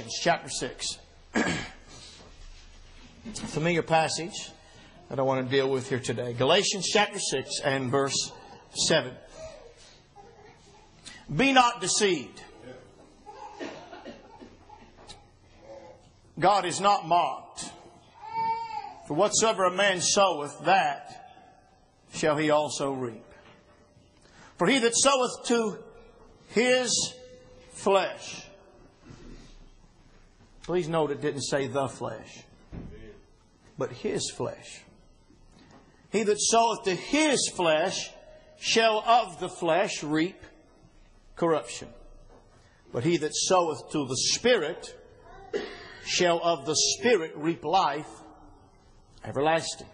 Galatians chapter 6. familiar passage that I want to deal with here today. Galatians chapter 6 and verse 7. Be not deceived. God is not mocked. For whatsoever a man soweth, that shall he also reap. For he that soweth to his flesh, please note it didn't say the flesh, but his flesh. He that soweth to his flesh shall of the flesh reap corruption. But he that soweth to the Spirit shall of the Spirit reap life everlasting.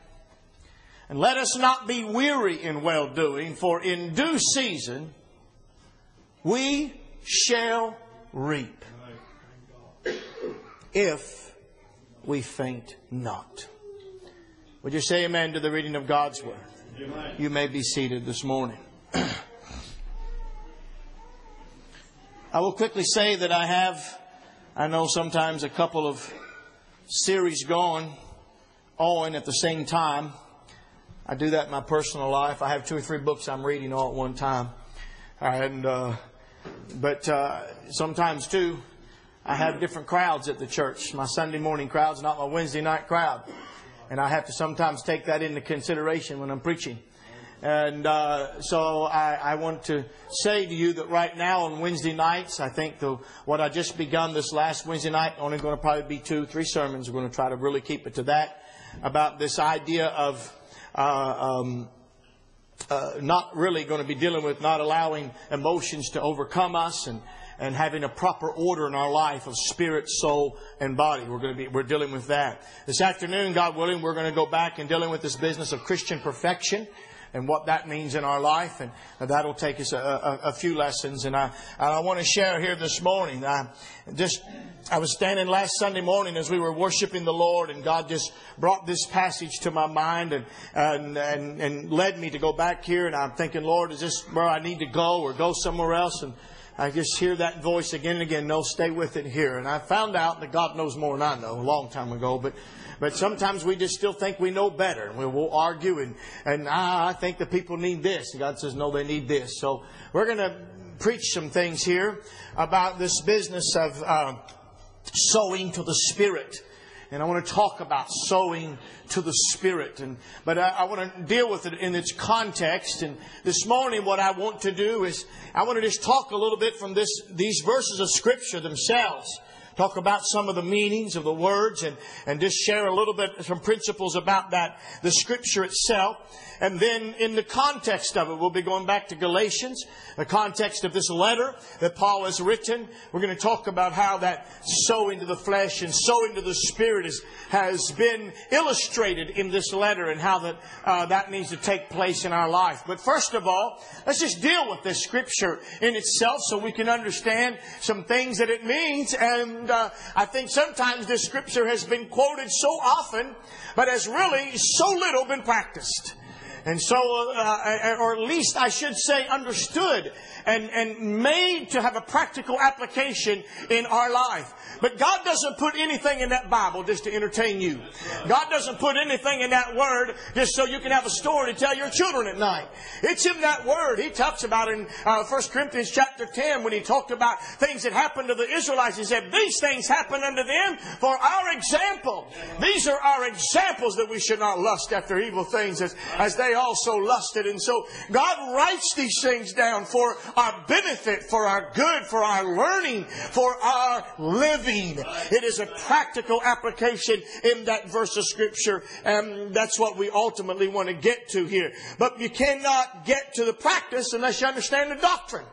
And let us not be weary in well doing, for in due season we shall reap if we faint not. Would you say amen to the reading of God's Word? You may be seated this morning. I will quickly say that I have, I know sometimes a couple of series going on at the same time. I do that in my personal life. I have two or three books I'm reading all at one time. And, uh, but uh, sometimes too, I have different crowds at the church. My Sunday morning crowd's not my Wednesday night crowd. And I have to sometimes take that into consideration when I'm preaching. And uh, so I, I, want to say to you that right now on Wednesday nights, I think the, what I just begun this last Wednesday night, only going to probably be two, three sermons. We're going to try to really keep it to that about this idea of uh, um, uh, not really going to be dealing with not allowing emotions to overcome us and and having a proper order in our life of spirit, soul, and body. We're going to be, we're dealing with that. This afternoon, God willing, we're going to go back and dealing with this business of Christian perfection and what that means in our life. And that'll take us a, a, a few lessons. And I, I want to share here this morning. I just, I was standing last Sunday morning as we were worshiping the Lord, and God just brought this passage to my mind and, and, and, and led me to go back here. And I'm thinking, Lord, is this where I need to go or go somewhere else? And I just hear that voice again and again. No, stay with it here. And I found out that God knows more than I know a long time ago. But but sometimes we just still think we know better. And we will argue and, and ah, I think the people need this. And God says, no, they need this. So we're going to preach some things here about this business of uh, sowing to the Spirit. And I want to talk about sowing to the Spirit. And, but I, I, want to deal with it in its context. And this morning, what I want to do is I want to just talk a little bit from this, these verses of Scripture themselves talk about some of the meanings of the words and, and just share a little bit some principles about that, the scripture itself. And then in the context of it, we'll be going back to Galatians, the context of this letter that Paul has written. We're going to talk about how that sowing to the flesh and sowing to the spirit is, has been illustrated in this letter and how that, uh, that needs to take place in our life. But first of all, let's just deal with this scripture in itself so we can understand some things that it means and and uh, I think sometimes this scripture has been quoted so often, but has really so little been practiced. And so, uh, or at least I should say understood and, and made to have a practical application in our life. But God doesn't put anything in that Bible just to entertain you. God doesn't put anything in that Word just so you can have a story to tell your children at night. It's in that Word. He talks about in uh, 1 Corinthians chapter 10 when he talked about things that happened to the Israelites. He said, these things happened unto them for our example. These are our examples that we should not lust after evil things as, as they also lusted. And so God writes these things down for our benefit, for our good, for our learning, for our living. It is a practical application in that verse of scripture. And that's what we ultimately want to get to here. But you cannot get to the practice unless you understand the doctrine.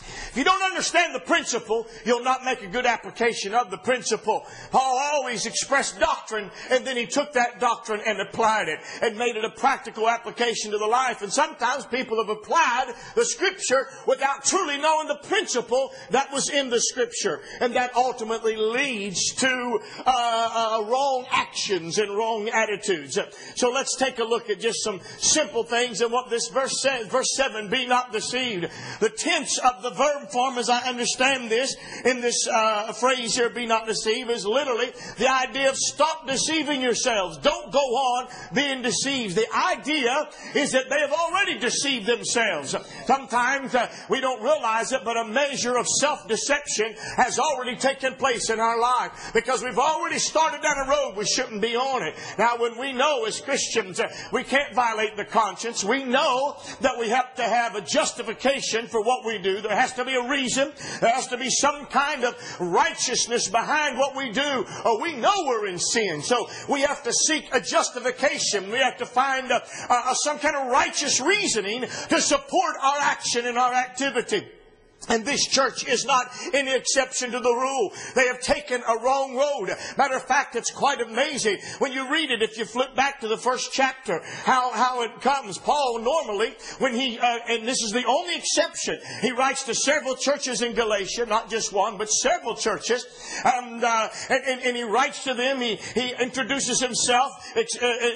If you don't understand the principle, you'll not make a good application of the principle. Paul always expressed doctrine, and then he took that doctrine and applied it and made it a practical application to the life. And sometimes people have applied the scripture without truly knowing the principle that was in the scripture. And that ultimately leads to uh, uh, wrong actions and wrong attitudes. So let's take a look at just some simple things and what this verse says. Verse 7, be not deceived. The tense of the the verb form, as I understand this, in this uh, phrase here, be not deceived, is literally the idea of stop deceiving yourselves. Don't go on being deceived. The idea is that they have already deceived themselves. Sometimes uh, we don't realize it, but a measure of self-deception has already taken place in our life because we've already started down a road we shouldn't be on it. Now, when we know as Christians uh, we can't violate the conscience, we know that we have to have a justification for what we do. There has to be a reason. There has to be some kind of righteousness behind what we do, or we know we're in sin. So we have to seek a justification. We have to find a, a, some kind of righteous reasoning to support our action and our activity. And this church is not any exception to the rule. They have taken a wrong road. Matter of fact, it's quite amazing. When you read it, if you flip back to the first chapter, how, how it comes. Paul normally, when he, uh, and this is the only exception, he writes to several churches in Galatia, not just one, but several churches. And, uh, and, and, and, he writes to them, he, he introduces himself uh,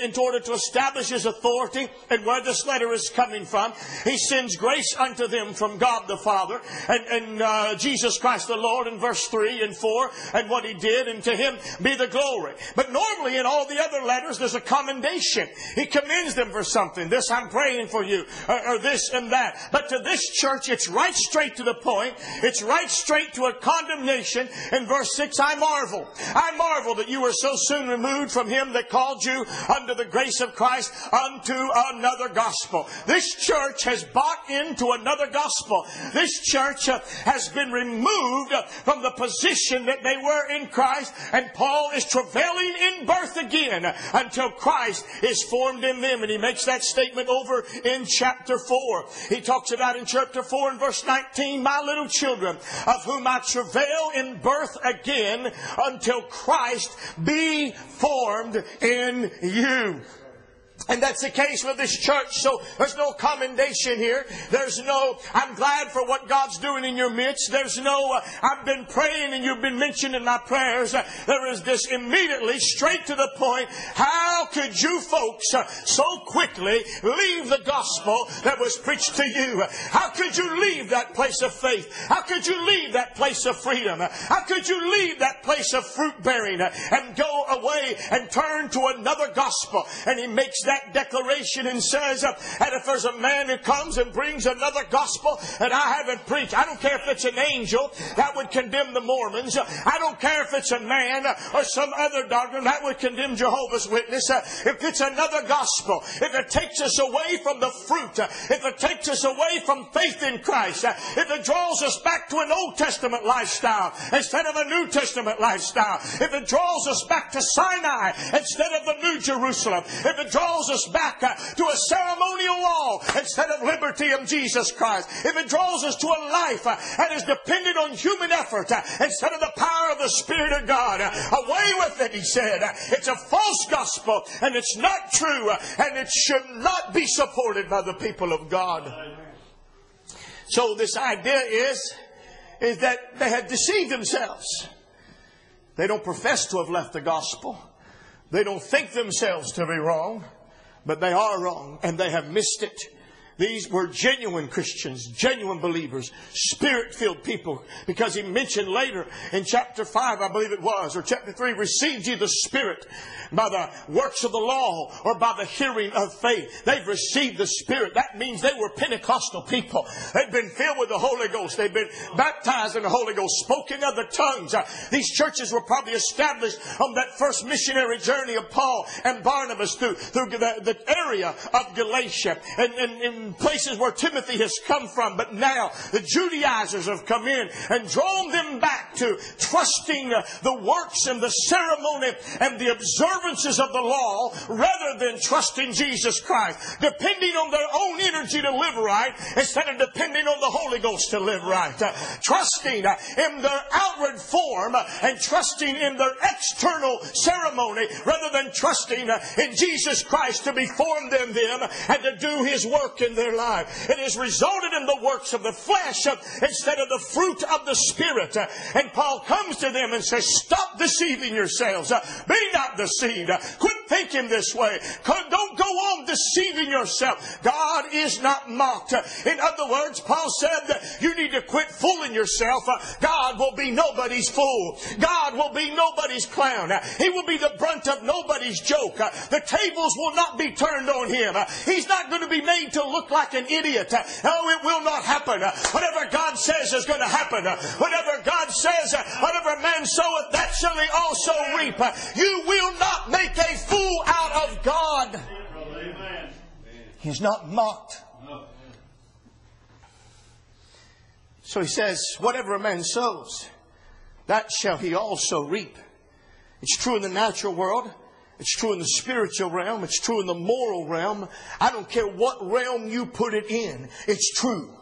in order to establish his authority and where this letter is coming from. He sends grace unto them from God the Father and, and uh, Jesus Christ the Lord in verse 3 and 4 and what he did, and to him be the glory. But normally in all the other letters, there's a commendation. He commends them for something. This I'm praying for you, or, or this and that. But to this church, it's right straight to the point. It's right straight to a condemnation. In verse 6, I marvel. I marvel that you were so soon removed from him that called you under the grace of Christ unto another gospel. This church has bought into another gospel. This church church uh, has been removed uh, from the position that they were in Christ, and Paul is travailing in birth again until Christ is formed in them. And he makes that statement over in chapter 4. He talks about in chapter 4 and verse 19, My little children, of whom I travail in birth again until Christ be formed in you. And that's the case with this church. So there's no commendation here. There's no, I'm glad for what God's doing in your midst. There's no, uh, I've been praying and you've been mentioned in my prayers. Uh, there is this immediately, straight to the point. How could you folks uh, so quickly leave the gospel that was preached to you? How could you leave that place of faith? How could you leave that place of freedom? How could you leave that place of fruit bearing and go away and turn to another gospel? And he makes that declaration and says, and if there's a man who comes and brings another gospel that I haven't preached, I don't care if it's an angel that would condemn the Mormons. I don't care if it's a man or some other doctrine that would condemn Jehovah's Witness. If it's another gospel, if it takes us away from the fruit, if it takes us away from faith in Christ, if it draws us back to an Old Testament lifestyle instead of a New Testament lifestyle, if it draws us back to Sinai instead of the New Jerusalem, if it draws draws us back uh, to a ceremonial law instead of liberty of Jesus Christ, if it draws us to a life uh, that is dependent on human effort uh, instead of the power of the Spirit of God, away with it, he said. It's a false gospel and it's not true and it should not be supported by the people of God. So this idea is, is that they had deceived themselves. They don't profess to have left the gospel. They don't think themselves to be wrong. But they are wrong and they have missed it. These were genuine Christians, genuine believers, spirit filled people. Because he mentioned later in chapter 5, I believe it was, or chapter 3, received ye the Spirit by the works of the law or by the hearing of faith. They've received the Spirit. That means they were Pentecostal people. They've been filled with the Holy Ghost. They've been baptized in the Holy Ghost, spoken other tongues. Uh, these churches were probably established on that first missionary journey of Paul and Barnabas through, through the, the area of Galatia and, and, and places where Timothy has come from. But now the Judaizers have come in and drawn them back to trusting the works and the ceremony and the observances of the law rather than trusting Jesus Christ. Depending on their own energy to live right instead of depending on the Holy Ghost to live right. Uh, trusting uh, in their outward form uh, and trusting in their external ceremony rather than trusting in Jesus Christ to be formed in them and to do His work in their life. It has resulted in the works of the flesh uh, instead of the fruit of the Spirit. Uh, and Paul comes to them and says, Stop deceiving yourselves. Uh, be not deceived. Quit Quit thinking this way. Don't go on deceiving yourself. God is not mocked. Uh, in other words, Paul said that you need to quit fooling yourself. Uh, God will be nobody's fool. God will be nobody's clown. He will be the brunt of nobody's joke. The tables will not be turned on him. He's not going to be made to look like an idiot. No, it will not happen. Whatever God says is going to happen. Whatever God says, whatever a man soweth, that shall he also reap. You will not make a fool out of God. He's not mocked. So he says, whatever a man sows, that shall he also reap. It's true in the natural world. It's true in the spiritual realm. It's true in the moral realm. I don't care what realm you put it in. It's true.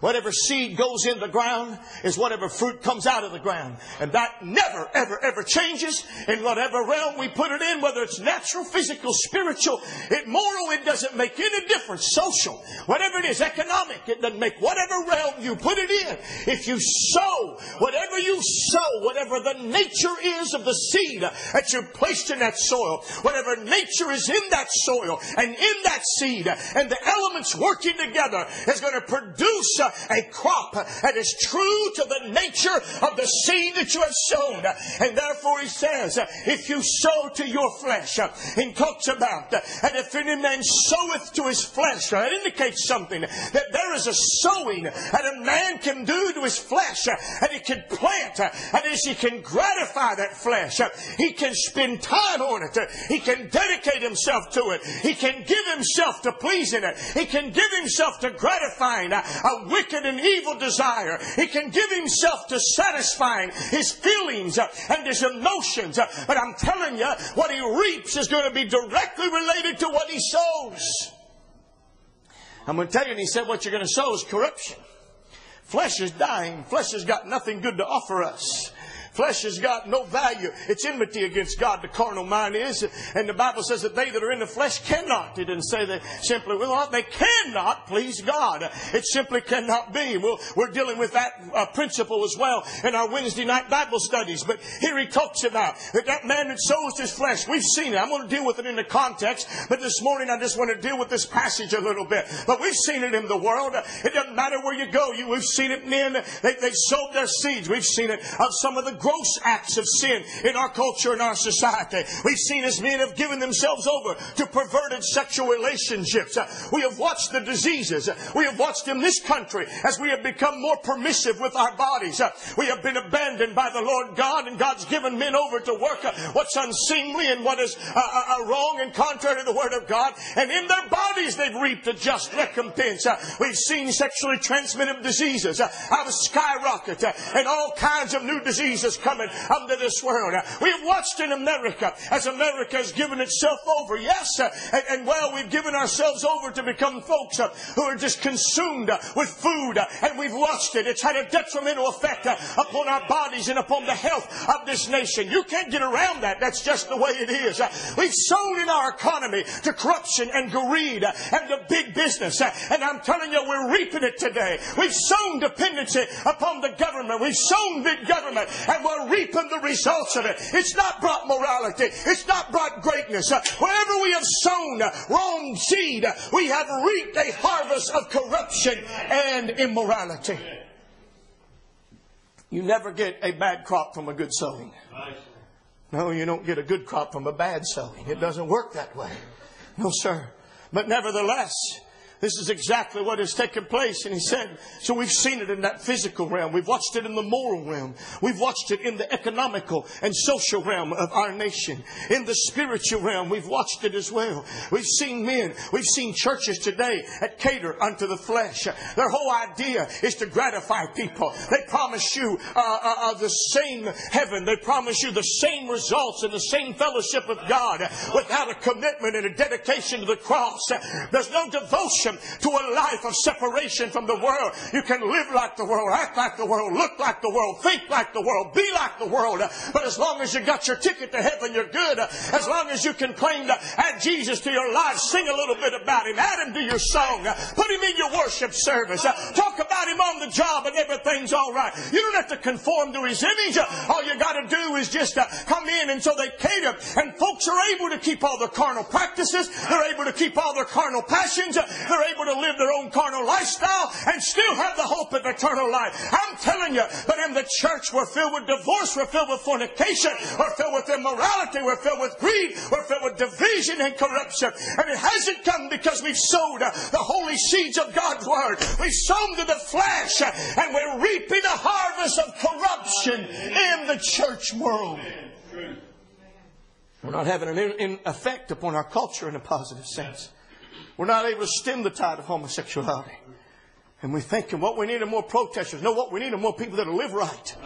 Whatever seed goes in the ground is whatever fruit comes out of the ground. And that never, ever, ever changes in whatever realm we put it in, whether it's natural, physical, spiritual, it moral, it doesn't make any difference. Social, whatever it is, economic, it doesn't make whatever realm you put it in. If you sow, whatever you sow, whatever the nature is of the seed that you placed in that soil, whatever nature is in that soil and in that seed, and the elements working together is going to produce a crop that is true to the nature of the seed that you have sown. And therefore he says, if you sow to your flesh, he talks about, and if any man soweth to his flesh, that indicates something, that there is a sowing that a man can do to his flesh, and he can plant, and as he can gratify that flesh, he can spend time on it, he can dedicate himself to it, he can give himself to pleasing it, he can give himself to gratifying a wicked and evil desire. He can give himself to satisfying his feelings and his emotions. But I'm telling you, what he reaps is going to be directly related to what he sows. I'm going to tell you, and he said, what you're going to sow is corruption. Flesh is dying. Flesh has got nothing good to offer us. Flesh has got no value. It's enmity against God, the carnal mind is. And the Bible says that they that are in the flesh cannot. It didn't say they simply will not. They cannot please God. It simply cannot be. we we are dealing with that uh, principle as well in our Wednesday night Bible studies. But here he talks about that, that man that sows his flesh. We've seen it. I'm going to deal with it in the context. But this morning I just want to deal with this passage a little bit. But we've seen it in the world. It doesn't matter where you go. You, we've seen it men. They, they sowed their seeds. We've seen it of some of the gross acts of sin in our culture and our society. We've seen as men have given themselves over to perverted sexual relationships. Uh, we have watched the diseases. Uh, we have watched in this country as we have become more permissive with our bodies. Uh, we have been abandoned by the Lord God and God's given men over to work what's unseemly and what is uh, uh, uh, wrong and contrary to the Word of God. And in their bodies they've reaped a just recompense. We've seen sexually transmitted diseases have skyrocket and all kinds of new diseases coming under this world. We have watched in America as America has given itself over. Yes, and, and well, we've given ourselves over to become folks who are just consumed with food, and we've watched it. It's had a detrimental effect upon our bodies and upon the health of this nation. You can't get around that. That's just the way it is. We've sown in our economy to corruption and greed and the big business. And I'm telling you, we're reaping it today. We've sown dependency upon the government. We've sown big government and we're reaping the results of it. It's not brought morality. It's not brought greatness. Wherever we have sown wrong seed, we have reaped a harvest of corruption and immorality. You never get a bad crop from a good sowing. No, you don't get a good crop from a bad sowing. It doesn't work that way. No, sir. But nevertheless, this is exactly what has taken place. And he said, so we've seen it in that physical realm. We've watched it in the moral realm. We've watched it in the economical and social realm of our nation. In the spiritual realm, we've watched it as well. We've seen men, we've seen churches today that cater unto the flesh. Their whole idea is to gratify people. They promise you uh, uh, uh, the same heaven. They promise you the same results and the same fellowship with God without a commitment and a dedication to the cross. There's no devotion to a life of separation from the world. You can live like the world, act like the world, look like the world, think like the world, be like the world. But as long as you got your ticket to heaven, you're good. As long as you can claim to add Jesus to your life, sing a little bit about him, add him to your song, put him in your worship service, talk about him on the job and everything's all right. You don't have to conform to his image. All you got to do is just uh, come in and so they cater. And folks are able to keep all their carnal practices. They're able to keep all their carnal passions. They're able to live their own carnal lifestyle and still have the hope of eternal life. I'm telling you, but in the church we're filled with divorce, we're filled with fornication, we're filled with immorality, we're filled with greed, we're filled with division and corruption. And it hasn't come because we've sowed the holy seeds of God's word. We've sown to the flesh and we're reaping a harvest of corruption in the church world. We're not having an effect upon our culture in a positive sense. We're not able to stem the tide of homosexuality. And we're thinking what we need are more protesters. No, what we need are more people that live right.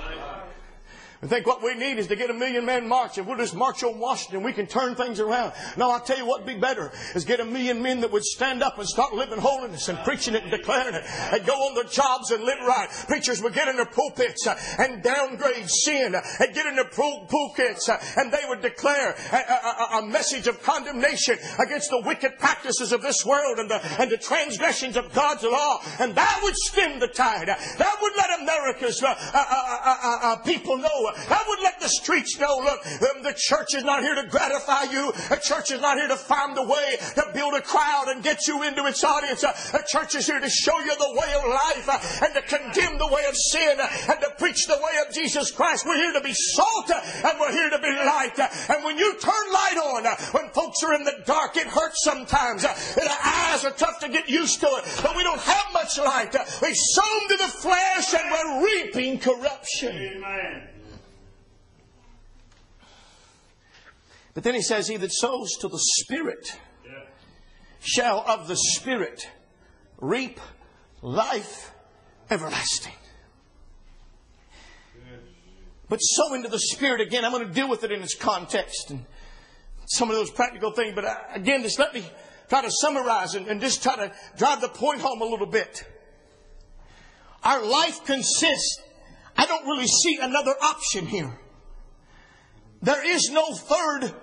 I think what we need is to get a million men march. If we'll just march on Washington, we can turn things around. No, I'll tell you what'd be better is get a million men that would stand up and start living holiness and preaching it and declaring it and go on their jobs and live right. Preachers would get in their pulpits uh, and downgrade sin uh, and get in their pulpits uh, and they would declare a, a, a, message of condemnation against the wicked practices of this world and the, and the transgressions of God's law. And that would stem the tide. That would let America's uh, uh, uh, people know I would let the streets know, look, um, the church is not here to gratify you. The church is not here to find a way to build a crowd and get you into its audience. The church is here to show you the way of life uh, and to condemn the way of sin uh, and to preach the way of Jesus Christ. We're here to be salt uh, and we're here to be light. And when you turn light on, when folks are in the dark, it hurts sometimes. The eyes are tough to get used to it, but we don't have much light. We've sown to the flesh and we're reaping corruption. Amen. But then he says, He that sows to the Spirit shall of the Spirit reap life everlasting. But sow into the Spirit again, I'm going to deal with it in its context and some of those practical things. But uh, again, just let me try to summarize and, and just try to drive the point home a little bit. Our life consists, I don't really see another option here. There is no third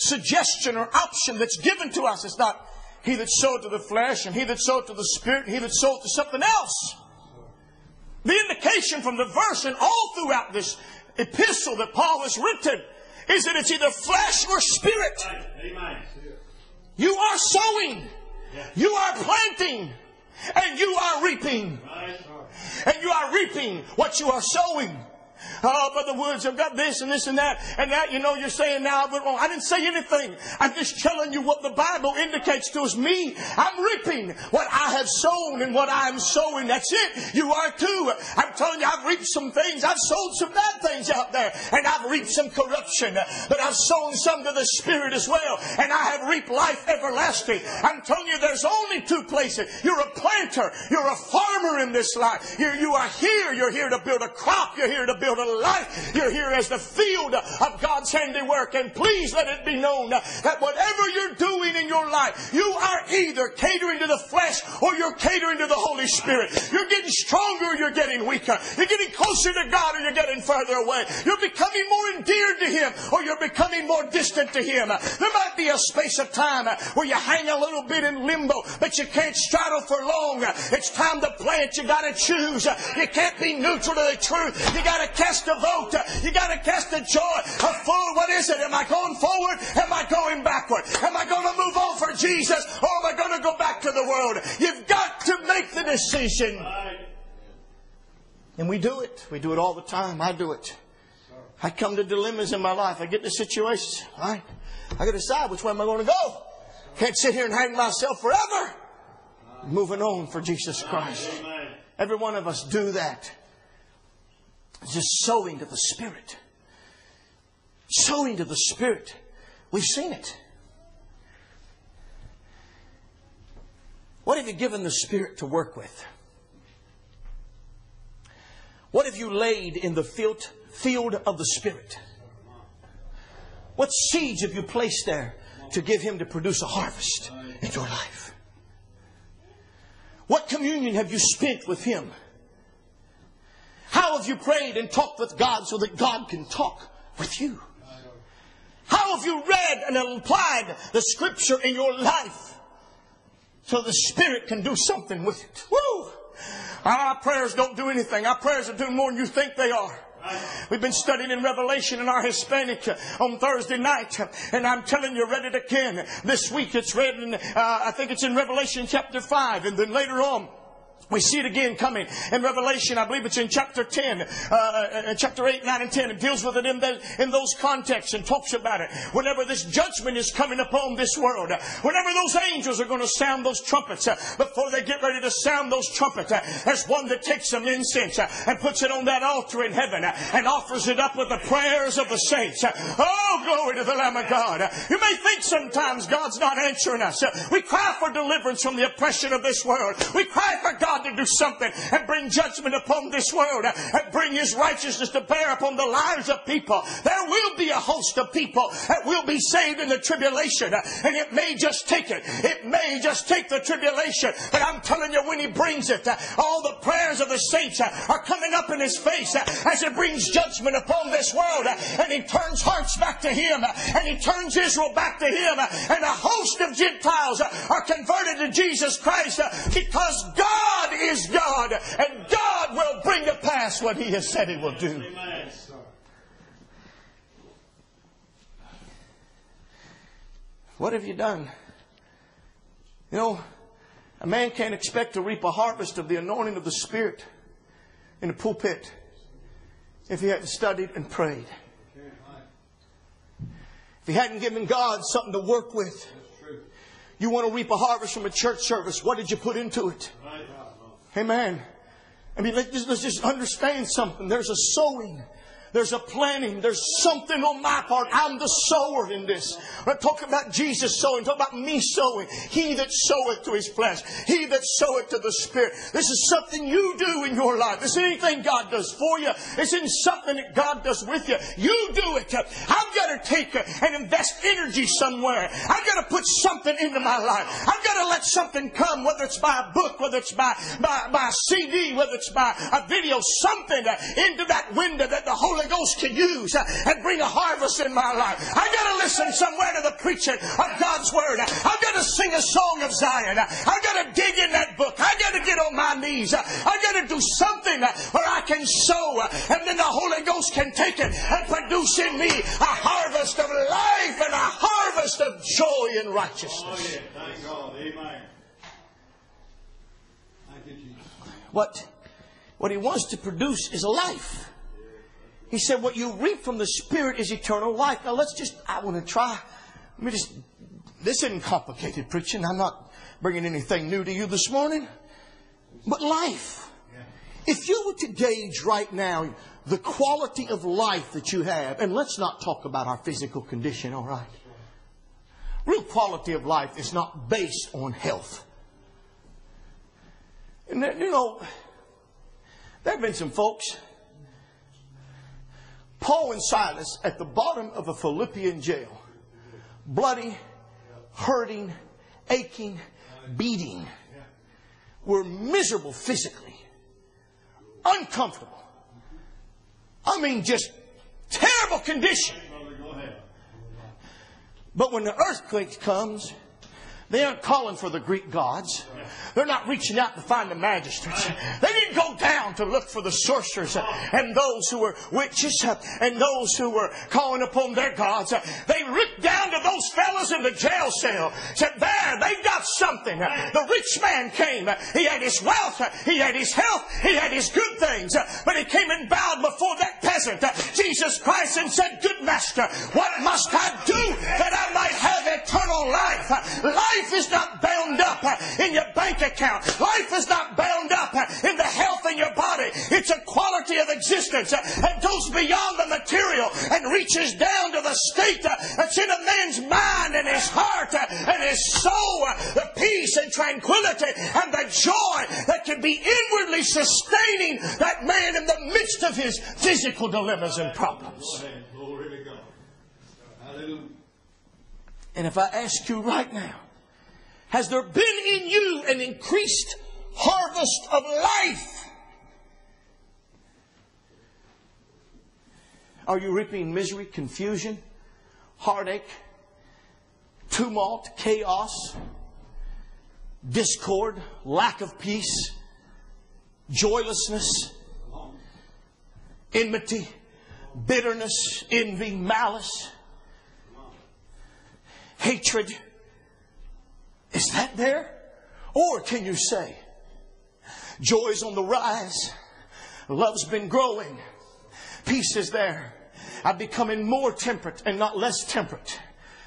suggestion or option that's given to us. It's not he that sowed to the flesh and he that sowed to the spirit and he that sowed to something else. The indication from the verse and all throughout this epistle that Paul has written is that it's either flesh or spirit. You are sowing. You are planting. And you are reaping. And you are reaping what you are sowing. Oh, Brother Woods, I've got this and this and that and that. You know, you're saying now, but I didn't say anything. I'm just telling you what the Bible indicates to us. Me, I'm reaping what I have sown and what I'm sowing. That's it. You are too. I'm telling you, I've reaped some things. I've sown some bad things out there and I've reaped some corruption, but I've sown some to the Spirit as well and I have reaped life everlasting. I'm telling you, there's only two places. You're a planter. You're a farmer in this life. You're, you are here. You're here to build a crop. You're here to build a life. You're here as the field of God's handiwork. And please let it be known that whatever you're doing in your life, you are either catering to the flesh or you're catering to the Holy Spirit. You're getting stronger or you're getting weaker. You're getting closer to God or you're getting further away. You're becoming more endeared to Him or you're becoming more distant to Him. There might be a space of time where you hang a little bit in limbo, but you can't straddle for long. It's time to plant. You gotta choose. You can't be neutral to the truth. You gotta cast a vote. You got to cast a joy, a full. What is it? Am I going forward? Am I going backward? Am I going to move on for Jesus, or am I going to go back to the world? You've got to make the decision. And we do it. We do it all the time. I do it. I come to dilemmas in my life. I get to situations. All right. I got to decide which way am I going to go. Can't sit here and hang myself forever. Moving on for Jesus Christ. Every one of us do that. Just sowing to the Spirit. Sowing to the Spirit. We've seen it. What have you given the Spirit to work with? What have you laid in the field, field of the Spirit? What seeds have you placed there to give Him to produce a harvest in your life? What communion have you spent with Him? How have you prayed and talked with God so that God can talk with you? How have you read and applied the Scripture in your life so the Spirit can do something with it? Woo! Our prayers don't do anything. Our prayers are doing more than you think they are. We've been studying in Revelation in our Hispanic uh, on Thursday night, and I'm telling you, read it again. This week it's read in, uh, I think it's in Revelation chapter 5, and then later on, we see it again coming in Revelation. I believe it's in chapter 10, uh, uh, chapter 8, 9, and 10. It deals with it in, the, in those contexts and talks about it. Whenever this judgment is coming upon this world, whenever those angels are going to sound those trumpets, uh, before they get ready to sound those trumpets, uh, there's one that takes some incense uh, and puts it on that altar in heaven uh, and offers it up with the prayers of the saints. Oh, glory to the Lamb of God. You may think sometimes God's not answering us. We cry for deliverance from the oppression of this world. We cry for God to do something and bring judgment upon this world and bring His righteousness to bear upon the lives of people. There will be a host of people that will be saved in the tribulation and it may just take it. It may just take the tribulation. But I'm telling you, when He brings it, all the prayers of the saints are coming up in His face as He brings judgment upon this world and He turns hearts back to Him and He turns Israel back to Him and a host of Gentiles are converted to Jesus Christ because God God is God, and God will bring to pass what He has said He will do. What have you done? You know, a man can't expect to reap a harvest of the anointing of the Spirit in the pulpit if he hadn't studied and prayed. If he hadn't given God something to work with. You want to reap a harvest from a church service. What did you put into it? Amen. I mean, let's just, understand something. There's a sowing there's a planning. There's something on my part. I'm the sower in this. When I talk about Jesus sowing, talk about me sowing. He that soweth to his flesh. He that soweth to the Spirit. This is something you do in your life. This is anything God does for you. This isn't something that God does with you. You do it. I've got to take and invest energy somewhere. I've got to put something into my life. I've got to let something come, whether it's by a book, whether it's by, by, by a CD, whether it's by a video, something into that window that the Holy Holy Ghost can use uh, and bring a harvest in my life. I got to listen somewhere to the preaching of God's Word. I've got to sing a song of Zion. I've got to dig in that book. I've got to get on my knees. I've got to do something where I can sow and then the Holy Ghost can take it and produce in me a harvest of life and a harvest of joy and righteousness. Oh, yeah. Thank God. Amen. What, what he wants to produce is a life. He said, What you reap from the Spirit is eternal life. Now let's just, I want to try. Let me just, this isn't complicated preaching. I'm not bringing anything new to you this morning. But life. If you were to gauge right now the quality of life that you have, and let's not talk about our physical condition, all right? Real quality of life is not based on health. And, you know, there have been some folks Paul and Silas at the bottom of a Philippian jail, bloody, hurting, aching, beating, were miserable physically, uncomfortable. I mean, just terrible condition. But when the earthquake comes, they aren't calling for the Greek gods. They're not reaching out to find the magistrates. They didn't go down to look for the sorcerers and those who were witches and those who were calling upon their gods. They looked down to those fellows in the jail cell. Said, there, they've got something. The rich man came. He had his wealth. He had his health. He had his good things. But he came and bowed before that peasant, Jesus Christ, and said, good master, what must I do that I might have eternal life? Life is not bound up uh, in your bank account. Life is not bound up uh, in the health in your body. It's a quality of existence uh, that goes beyond the material and reaches down to the state that's in a man's mind and his heart and his soul. The peace and tranquility and the joy that can be inwardly sustaining that man in the midst of his physical dilemmas and problems. And if I ask you right now, has there been in you an increased harvest of life. Are you reaping misery, confusion, heartache, tumult, chaos, discord, lack of peace, joylessness, enmity, bitterness, envy, malice, hatred? Is that there? Or can you say, joy's on the rise, love's been growing, peace is there, I'm becoming more temperate and not less temperate.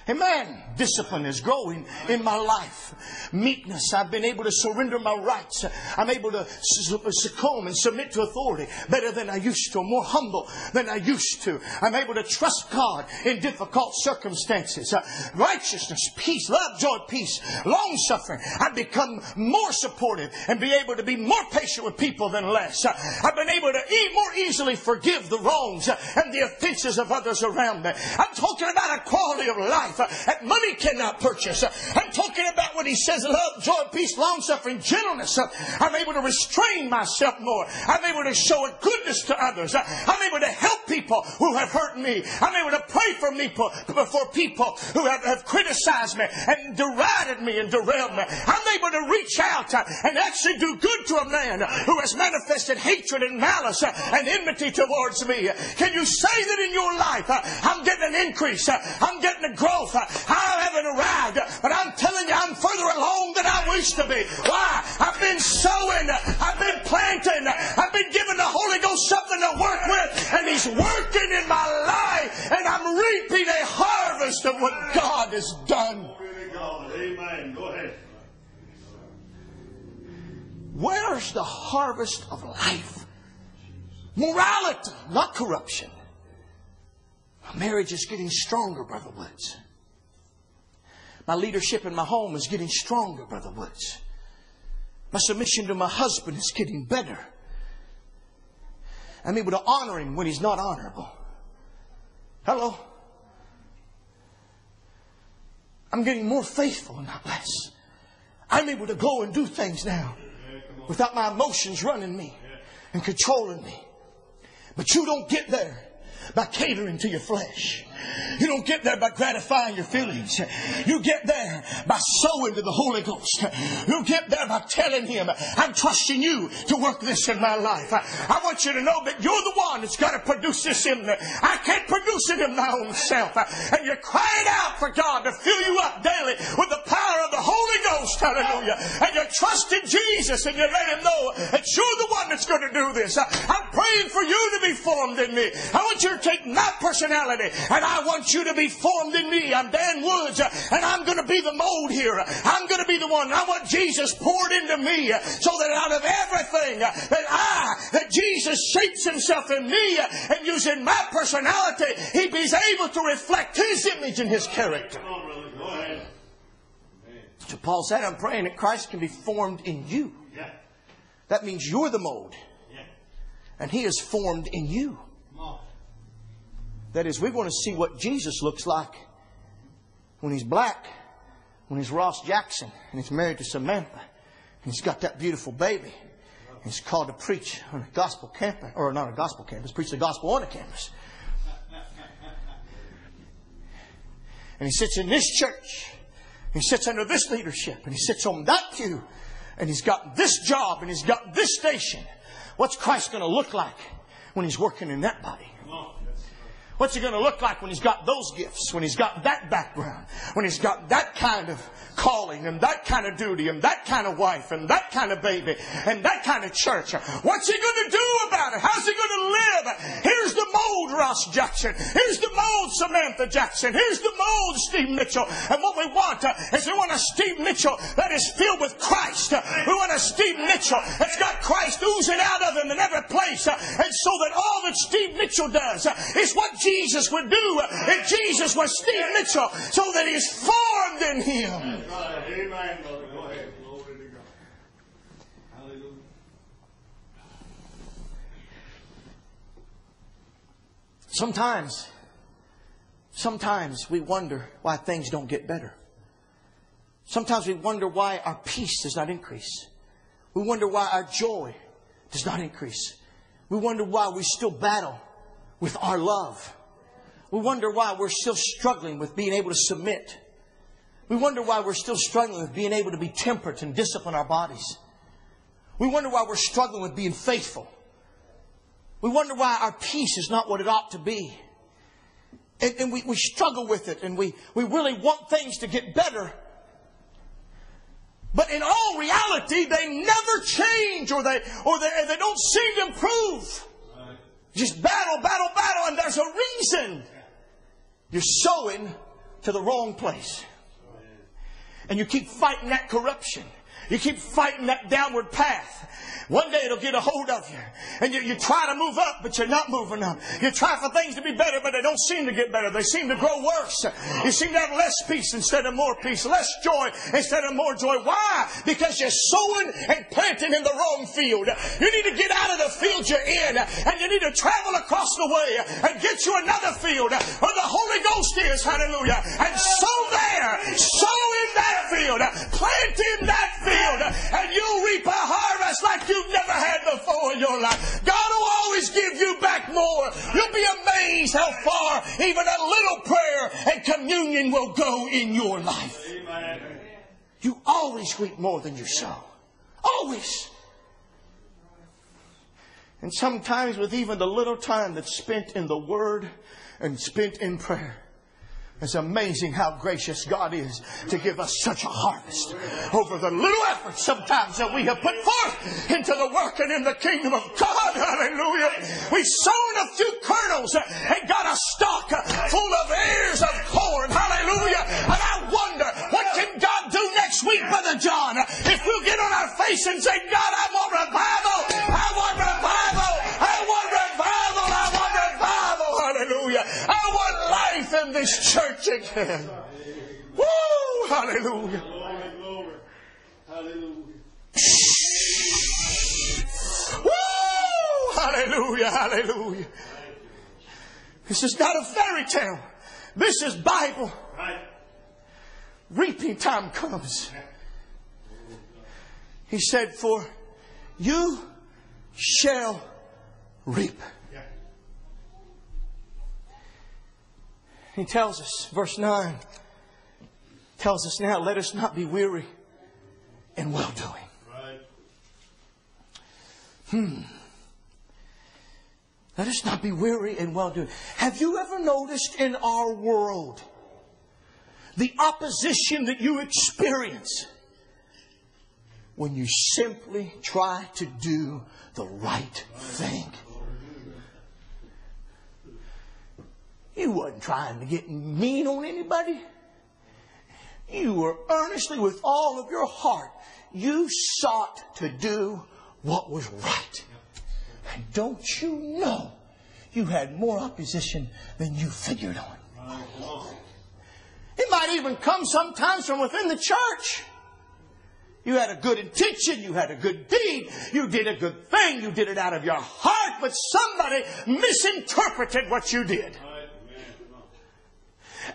Amen. Discipline is growing in my life. Meekness. I've been able to surrender my rights. I'm able to succumb and submit to authority better than I used to. More humble than I used to. I'm able to trust God in difficult circumstances. Uh, righteousness, peace, love, joy, peace, long suffering. I've become more supportive and be able to be more patient with people than less. Uh, I've been able to e- more easily forgive the wrongs uh, and the offenses of others around me. I'm talking about a quality of life life uh, that money cannot purchase. Uh, I'm talking about what he says love, joy, peace, long suffering, gentleness. Uh, I'm able to restrain myself more. I'm able to show a goodness to others. I'm able to help people who have hurt me. I'm able to pray for people for people who have, have criticized me and derided me and derailed me. I'm able to reach out and actually do good to a man who has manifested hatred and malice and enmity towards me. Can you say that in your life? I'm getting an increase. I'm getting a growth. I haven't arrived, but I'm telling you, I'm further along than I wish to be. Why? I've been sowing, I've been planting, I've been giving the Holy Ghost something to work with, and He's working in my life, and I'm reaping a harvest of what God has done. Amen. Go ahead. Where's the harvest of life? Morality, not corruption. My marriage is getting stronger, Brother Woods. My leadership in my home is getting stronger, Brother Woods. My submission to my husband is getting better. I'm able to honor him when he's not honorable. Hello? I'm getting more faithful and not less. I'm able to go and do things now without my emotions running me and controlling me. But you don't get there by catering to your flesh. You don't get there by gratifying your feelings. You get there by sowing to the Holy Ghost. You get there by telling Him, I'm trusting you to work this in my life. I want you to know that you're the one that's got to produce this in me. I can't produce it in my own self. And you're crying out for God to fill you up daily with the power of the Holy Ghost. Hallelujah. And you're trusting Jesus and you let Him know that you're the one that's going to do this. I'm praying for you to be formed in me. I want you to take my personality and I want you to be formed in me. I'm Dan Woods, and I'm going to be the mold here. I'm going to be the one. I want Jesus poured into me so that out of everything that I, that Jesus shapes himself in me and using my personality, he be able to reflect his image and his character. So Paul said, I'm praying that Christ can be formed in you. That means you're the mold. And he is formed in you. That is, we're going to see what Jesus looks like when he's black, when he's Ross Jackson, and he's married to Samantha, and he's got that beautiful baby. And he's called to preach on a gospel campus, or not a gospel campus, preach the gospel on a campus. And he sits in this church. He sits under this leadership, and he sits on that pew, and he's got this job, and he's got this station. What's Christ going to look like when he's working in that body? What's he going to look like when he's got those gifts, when he's got that background, when he's got that kind of calling and that kind of duty and that kind of wife and that kind of baby and that kind of church? What's he going to do about it? How's he going to live? Here's the mold, Ross Jackson. Here's the mold, Samantha Jackson. Here's the mold, Steve Mitchell. And what we want uh, is we want a Steve Mitchell that is filled with Christ. We want a Steve Mitchell that's got Christ oozing out of him in every place. And so that all that Steve Mitchell does is what Jesus would do if Jesus was Steve Mitchell, so that he's formed in him. Amen. Sometimes, sometimes we wonder why things don't get better. Sometimes we wonder why our peace does not increase. We wonder why our joy does not increase. We wonder why we still battle with our love. We wonder why we're still struggling with being able to submit. We wonder why we're still struggling with being able to be temperate and discipline our bodies. We wonder why we're struggling with being faithful. We wonder why our peace is not what it ought to be. And, and we, we struggle with it and we, we really want things to get better. But in all reality, they never change or they, or they, they don't seem to improve. Just battle, battle, battle, and there's a reason. You're sowing to the wrong place. And you keep fighting that corruption. You keep fighting that downward path. One day it'll get a hold of you. And you, you try to move up, but you're not moving up. You try for things to be better, but they don't seem to get better. They seem to grow worse. You seem to have less peace instead of more peace, less joy instead of more joy. Why? Because you're sowing and planting in the wrong field. You need to get out of the field you're in, and you need to travel across the way and get you another field where the Holy Ghost is. Hallelujah. And sow there. Sow in that field. Plant in that field. And you'll reap a harvest like you've never had before in your life. God will always give you back more. You'll be amazed how far even a little prayer and communion will go in your life. Amen. You always reap more than you sow. Always. And sometimes with even the little time that's spent in the Word and spent in prayer, it's amazing how gracious God is to give us such a harvest over the little effort sometimes that we have put forth into the work and in the kingdom of God. Hallelujah. We've sown a few kernels and got a stock full of ears of corn. Hallelujah. And I wonder, what can God do next week, Brother John, if we'll get on our face and say, God, I want revival. I want revival. I want revival. I want revival. Hallelujah. In this church again. Woo! Hallelujah. Woo! Hallelujah. Hallelujah. This is not a fairy tale. This is Bible. Reaping time comes. He said, For you shall reap. He tells us, verse 9, tells us now, let us not be weary in well doing. Right. Hmm. Let us not be weary in well doing. Have you ever noticed in our world the opposition that you experience when you simply try to do the right thing? You wasn't trying to get mean on anybody. You were earnestly, with all of your heart, you sought to do what was right. And don't you know you had more opposition than you figured on? It might even come sometimes from within the church. You had a good intention, you had a good deed, you did a good thing, you did it out of your heart, but somebody misinterpreted what you did.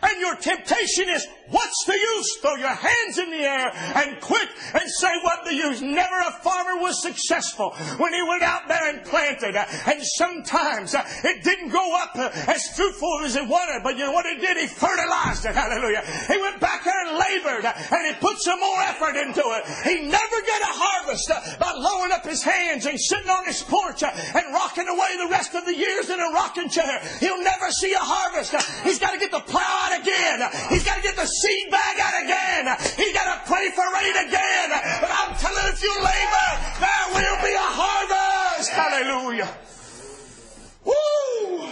And your temptation is, what's the use? Throw your hands in the air and quit and say, what the use? Never a farmer was successful when he went out there and planted. And sometimes uh, it didn't go up uh, as fruitful as he wanted, but you know what he did? He fertilized it. Hallelujah. He went back there and labored uh, and he put some more effort into it. He never get a harvest by lowering up his hands and sitting on his porch and rocking away the rest of the years in a rocking chair. He'll never see a harvest. He's got to get the plow out again. He's got to get the seed bag out again. He's got to pray for rain again. But I'm telling you, if you labor, there will be a harvest. Hallelujah. Woo!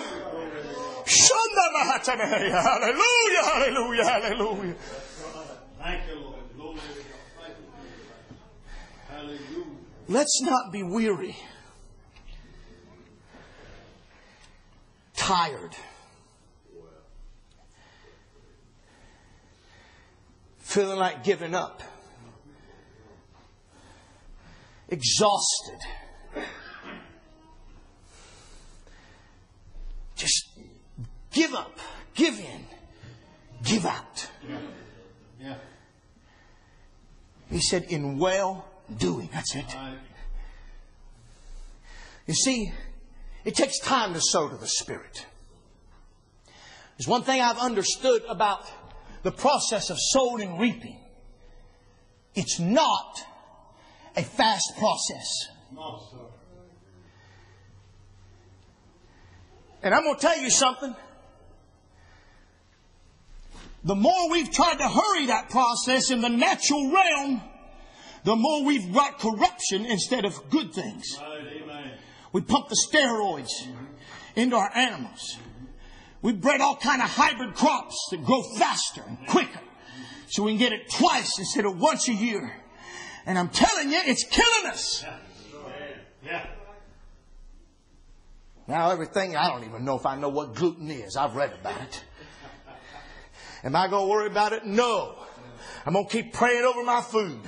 Hallelujah, hallelujah, hallelujah. Thank you, Lord. Let's not be weary, tired feeling like giving up, exhausted. Just give up, give in, give out. Yeah. Yeah. He said, in well doing. That's it. You see, it takes time to sow to the Spirit. There's one thing I've understood about the process of sowing and reaping. It's not a fast process. And I'm going to tell you something. The more we've tried to hurry that process in the natural realm, the more we've brought corruption instead of good things. We pump the steroids into our animals. We bred all kind of hybrid crops that grow faster and quicker so we can get it twice instead of once a year. And I'm telling you, it's killing us. Now, everything, I don't even know if I know what gluten is. I've read about it. Am I going to worry about it? No. I'm going to keep praying over my food.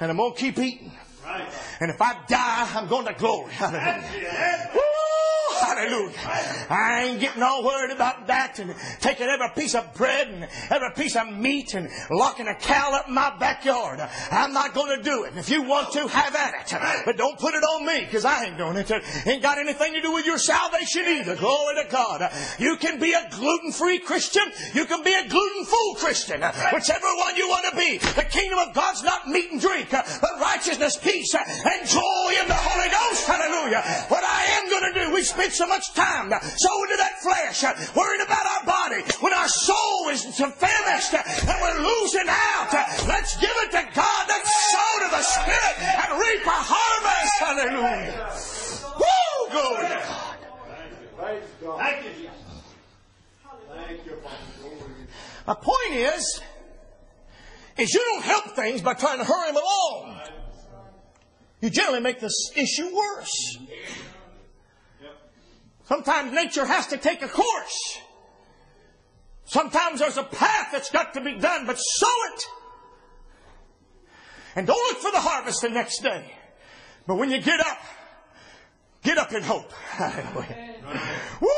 And I'm going to keep eating. And if I die, I'm going to glory. Hallelujah. Hallelujah. I ain't getting all worried about that and taking every piece of bread and every piece of meat and locking a cow up in my backyard. I'm not going to do it. If you want to, have at it. But don't put it on me because I ain't doing it. It ain't got anything to do with your salvation either. Glory to God. You can be a gluten-free Christian. You can be a gluten-full Christian. Whichever one you want to be. The kingdom of God's not meat and drink, but righteousness, peace, and joy in the Holy Ghost. Hallelujah. What I am going to do, we spend so much time uh, so into that flesh, uh, worrying about our body, when our soul is famished uh, and we're losing out. Let's give it to God. Let's sow to the Spirit and reap a harvest. Hallelujah. Woo! Glory to God. Thank you, Jesus. Thank you, My point is, is you don't help things by trying to hurry them along. You generally make this issue worse. Sometimes nature has to take a course. Sometimes there's a path that's got to be done, but sow it. And don't look for the harvest the next day. But when you get up, get up in hope. Woo!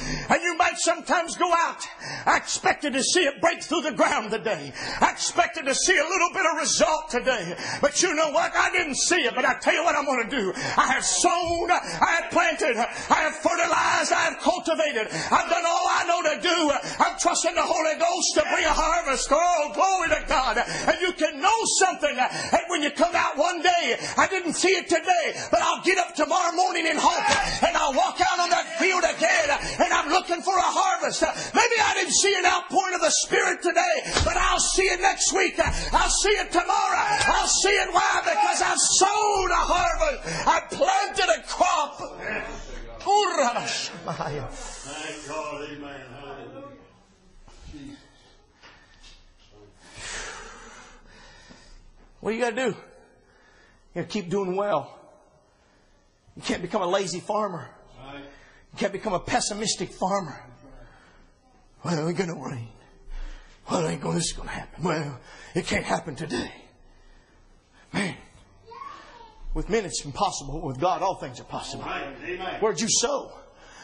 And you might sometimes go out. I expected to see it break through the ground today. I expected to see a little bit of result today. But you know what? I didn't see it. But I tell you what I'm going to do. I have sown. I have planted. I have fertilized. I have cultivated. I've done all I know to do. I'm trusting the Holy Ghost to bring a harvest. Oh, glory to God. And you can know something. And when you come out one day, I didn't see it today, but I'll get up tomorrow morning in hope and I'll walk out on that field again and I'm looking for a harvest. Maybe I didn't see an outpouring of the Spirit today, but I'll see it next week. I'll see it tomorrow. I'll see it. Why? Because I've sown a harvest. I planted a crop. Thank God, amen. What do you got to do? You got to keep doing well. You can't become a lazy farmer. You can't become a pessimistic farmer. Well, it ain't gonna rain. Well, it ain't gonna, this is gonna happen. Well, it can't happen today. Man, with men it's impossible. With God, all things are possible. Where'd you sow?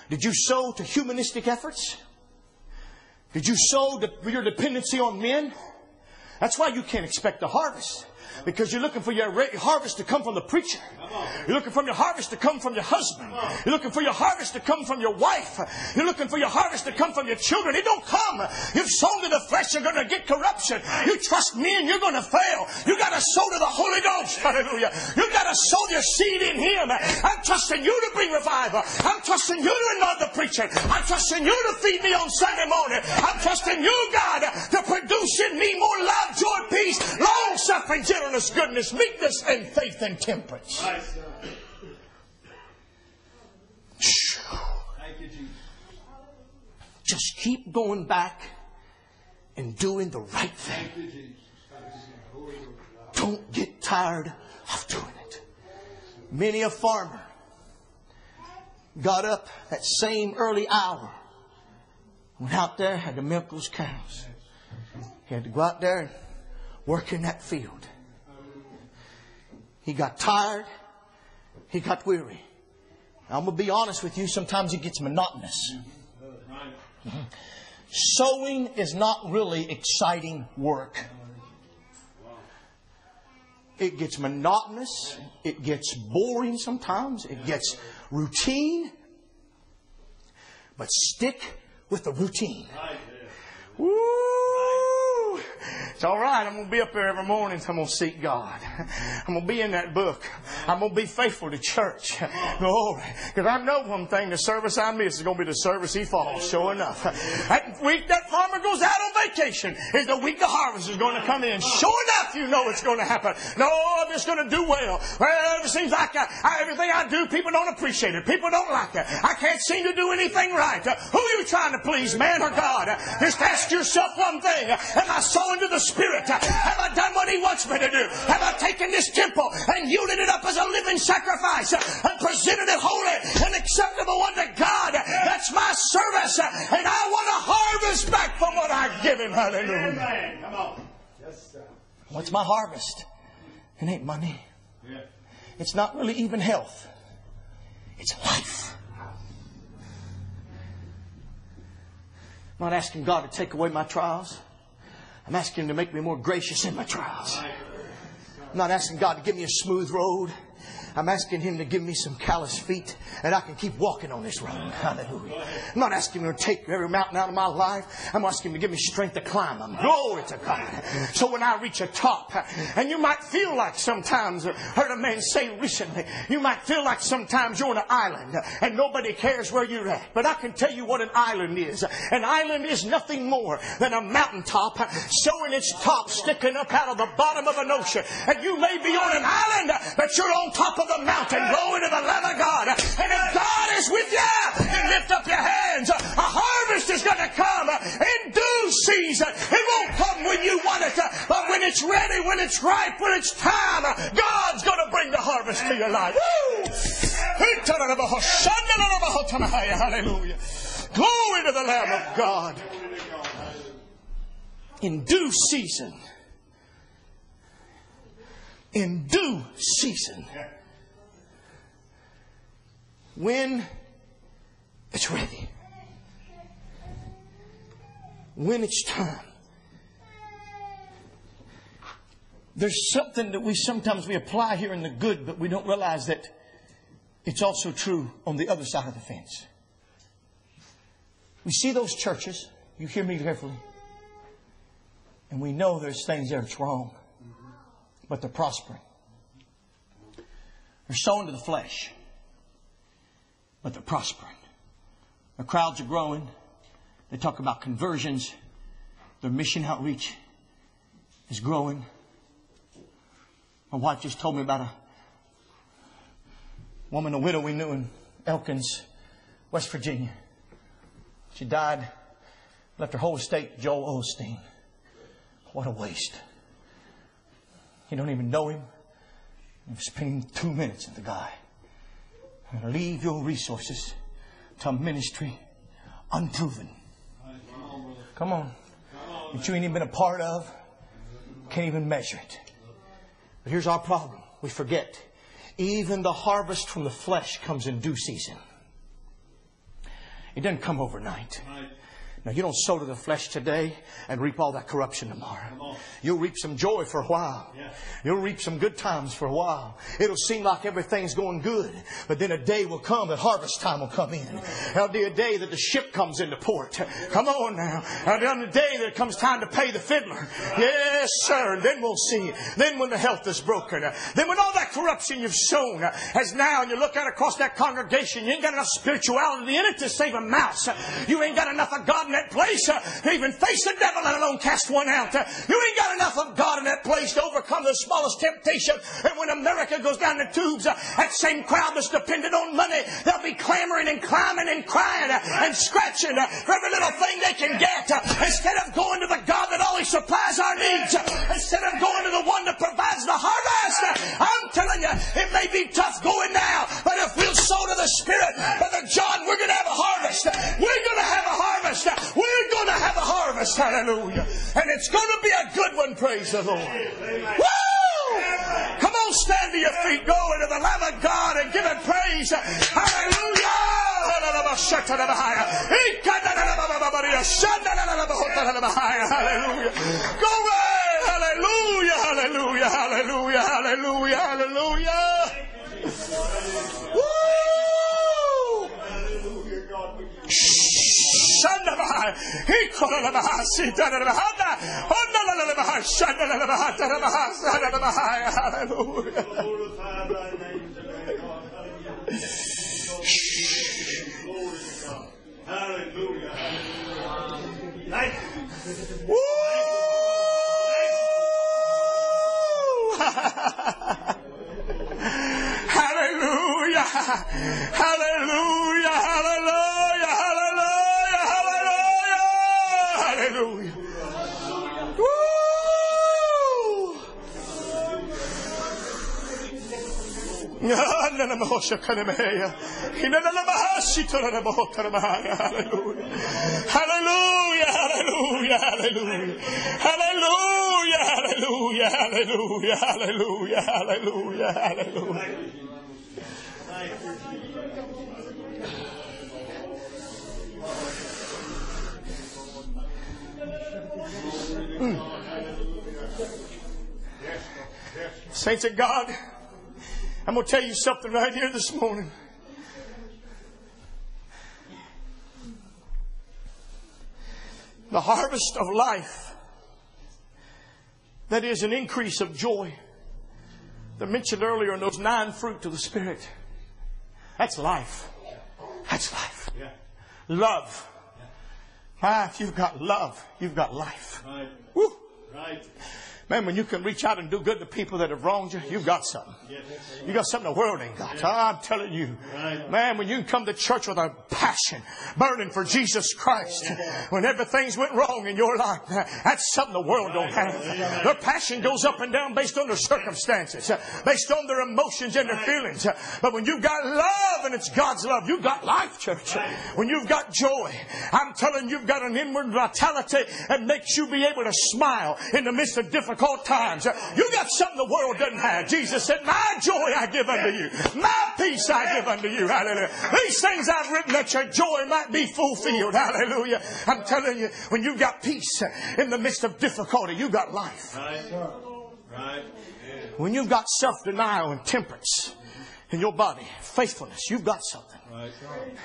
Did you sow to humanistic efforts? Did you sow your dependency on men? That's why you can't expect a harvest. Because you're looking for your harvest to come from the preacher. You're looking for your harvest to come from your husband. You're looking for your harvest to come from your wife. You're looking for your harvest to come from your children. It don't come. You've sown to the flesh, you're going to get corruption. You trust me and you're going to fail. You got to sow to the Holy Ghost. Hallelujah. You got to sow your seed in Him. I'm trusting you to bring revival. I'm trusting you to anoint the preacher. I'm trusting you to feed me on Sunday morning. I'm trusting you, God, to produce in me more love, joy, peace, long suffering, gentleness, goodness, meekness, and faith and temperance. Just keep going back and doing the right thing. Don't get tired of doing it. Many a farmer got up that same early hour, went out there, had to milk those cows. He had to go out there and work in that field. He got tired. He got weary. I'm going to be honest with you, sometimes it gets monotonous. Sowing is not really exciting work. It gets monotonous. It gets boring sometimes. It gets routine. But stick with the routine. Woo! It's all right. I'm going to be up there every morning. I'm going to seek God. I'm going to be in that book. I'm going to be faithful to church. Glory. Because I know one thing. The service I miss is going to be the service he falls. Sure enough. That week that farmer goes out on vacation is the week the harvest is going to come in. Sure enough, you know it's going to happen. No, I'm just going to do well. Well, it seems like I, I, everything I do, people don't appreciate it. People don't like it. I can't seem to do anything right. who are you trying to please, man or God? just ask yourself one thing. Am I sowing to the Spirit? Have I done what He wants me to do? Have I taken this temple and yielded it up as a living sacrifice and presented it holy and acceptable unto God? That's my service, and I want to harvest back from what I've given. Hallelujah. Come on. Yes, sir. What's my harvest? It ain't money. It's not really even health. It's life. I'm not asking God to take away my trials. I'm asking Him to make me more gracious in my trials. I'm not asking God to give me a smooth road. I'm asking Him to give me some callous feet and I can keep walking on this road. Hallelujah. I'm not asking Him to take every mountain out of my life. I'm asking Him to give me strength to climb them. Glory to God. So when I reach a top, and you might feel like sometimes, I heard a man say recently, you might feel like sometimes you're on an island and nobody cares where you're at. But I can tell you what an island is. An island is nothing more than a mountaintop showing its top sticking up out of the bottom of an ocean. And you may be on an island, but you're on top of the mountain, glory to the Lamb of God. And if God is with you, then lift up your hands. A harvest is going to come in due season. It won't come when you want it, but when it's ready, when it's ripe, when it's time, God's going to bring the harvest to your life. Hallelujah. Glory to the Lamb of God. In due season. In due season when it's ready. When it's time. There's something that we sometimes we apply here in the good, but we don't realize that it's also true on the other side of the fence. We see those churches, you hear me carefully, and we know there's things there that's wrong, but they're prospering. They're sown to the flesh but they're prospering. Their crowds are growing. They talk about conversions. Their mission outreach is growing. My wife just told me about a woman, a widow we knew in Elkins, West Virginia. She died, left her whole estate, Joel Osteen. What a waste. You don't even know him. You're spending two minutes with the guy and leave your resources to ministry unproven. Come on. That you ain't even been a part of, can't even measure it. But here's our problem. We forget. Even the harvest from the flesh comes in due season. It doesn't come overnight. Now, you don't sow to the flesh today and reap all that corruption tomorrow. You'll reap some joy for a while. You'll reap some good times for a while. It'll seem like everything's going good, but then a day will come that harvest time will come in. There'll be a day that the ship comes into port. Come on now. There'll be a day that it comes time to pay the fiddler. Yes, sir. And then we'll see. Then when the health is broken. Then when all that corruption you've sown has now, and you look out across that congregation, you ain't got enough spirituality in it to save a mouse. You ain't got enough of God in that place uh, to even face the devil, let alone cast one out. Uh, you ain't got enough of God in that place to overcome the smallest temptation. And when America goes down the tubes, uh, that same crowd that's dependent on money, they'll be clamoring and climbing and crying and scratching for every little thing they can get. Instead of going to the God that always supplies our needs, instead of going to the one that provides the harvest, I'm telling you, it may be tough going now, but if we'll sow to the Spirit, Brother John, we're going to have a harvest. We're going to have a harvest. We're going to have a harvest. Hallelujah. And it's going to be a good one. Praise the Lord. Woo! Come on, stand to your feet. Go into the Lamb of God and give it praise. Hallelujah. Hallelujah. Glory. Hallelujah. Hallelujah. Hallelujah. Hallelujah. hallelujah, hallelujah. Woo! Shandaba, Hikolaba, Sitanaba, Honalaba, Shandaba, Taraba, Sadaba, hallelujah. Glorify thy name today, God. Hallelujah. Hallelujah. Hallelujah. Thank you. Woo! Hallelujah! Hallelujah! Hallelujah! Hallelujah! Hallelujah. Hallelujah. Hallelujah. Hallelujah. Hallelujah. Hallelujah. Hallelujah. Hallelujah. Hallelujah. Hallelujah. Saints of God, I'm going to tell you something right here this morning. The harvest of life, that is an increase of joy, that I mentioned earlier in those nine fruit of the Spirit. That's life. That's life. Love. Ah, if you've got love, you've got life. Right. Woo. Right. Man, when you can reach out and do good to people that have wronged you, you've got something. You got something the world ain't got. I'm telling you. Man, when you can come to church with a passion, burning for Jesus Christ, when everything's went wrong in your life, that's something the world don't have. Their passion goes up and down based on their circumstances, based on their emotions and their feelings. But when you've got love and it's God's love, you've got life, church. When you've got joy, I'm telling you, you've got an inward vitality that makes you be able to smile in the midst of difficult times. You got something the world doesn't have. Jesus said, My joy I give unto you. My peace I give unto you. Hallelujah. These things I've written that your joy might be fulfilled. Hallelujah. I'm telling you, when you've got peace in the midst of difficulty, you've got life. Right. Right. When you've got self denial and temperance in your body, faithfulness, you've got something. Right.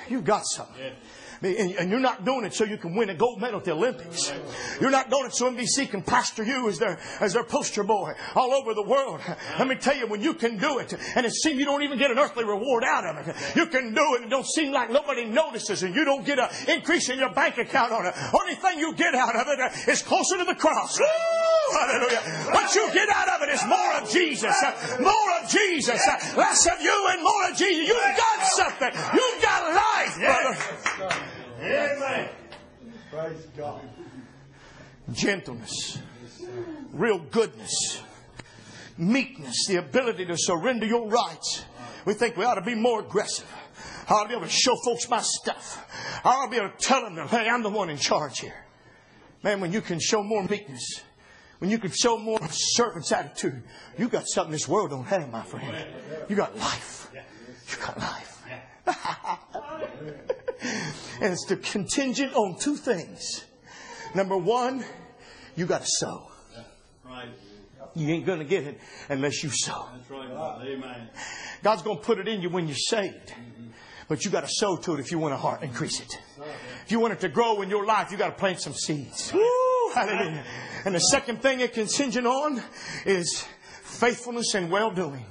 You've got something. And you're not doing it so you can win a gold medal at the Olympics. You're not doing it so NBC can plaster you as their, as their poster boy all over the world. Let me tell you, when you can do it, and it seems you don't even get an earthly reward out of it, you can do it and it don't seem like nobody notices and you don't get an increase in your bank account on it. Only thing you get out of it uh, closer to the cross. Hallelujah. What you get out of it is more of Jesus. More of Jesus. Less of you and more of Jesus. You've got something. You've got life, brother. Amen. Praise God. gentleness, real goodness, meekness, the ability to surrender your rights. We think we ought to be more aggressive. I ought to be able to show folks my stuff. I ought to be able to tell them that, hey, I'm the one in charge here. Man, when you can show more meekness, when you can show more servant's attitude, you got something this world don't have, my friend. You got life. You got life. and it's the contingent on two things. Number one, you got to sow. Right. You ain't going to get it unless you sow. That's right. Amen. God's going to put it in you when you're saved. But you got to sow to it if you want to heart increase it. If you want it to grow in your life, you got to plant some seeds. Woo, hallelujah. And the second thing it contingent on is faithfulness and well doing.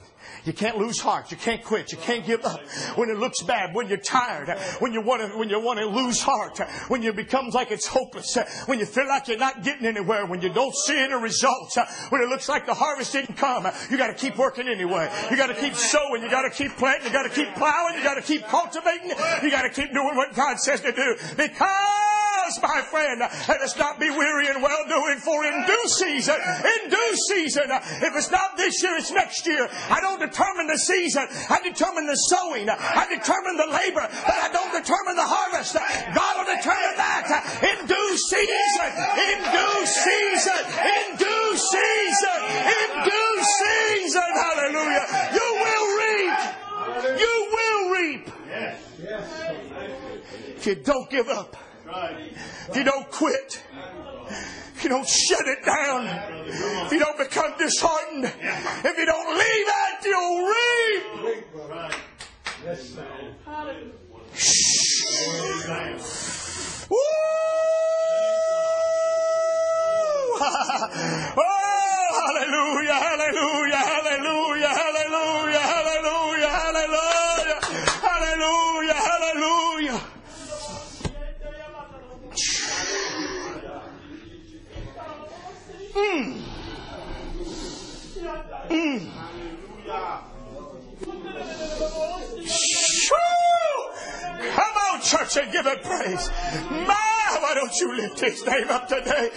You can't lose heart. You can't quit. You can't give up when it looks bad, when you're tired, when you want to, when you want to lose heart, when it becomes like it's hopeless, when you feel like you're not getting anywhere, when you don't see any results, when it looks like the harvest didn't come. You got to keep working anyway. You got to keep sowing. You got to keep planting. You got to keep plowing. You got to keep cultivating. You got to keep doing what God says to do because, my friend, let us not be weary in well doing, for in due season, in due season, if it's not this year, it's next year. I don't determine the season. I determine the sowing. I determine the labor, but I don't determine the harvest. God will determine that in due season, in due season, in due season, in due season. Hallelujah. You will reap. You will reap. If you don't give up. If you don't quit, if you don't shut it down, if you don't become disheartened, if you don't leave out, you'll reap. Sir. Woo! oh, hallelujah, hallelujah, hallelujah, hallelujah, hallelujah, hallelujah, hallelujah. Mm. Mm. Come on, church, and give it praise. My, why don't you lift his name up today?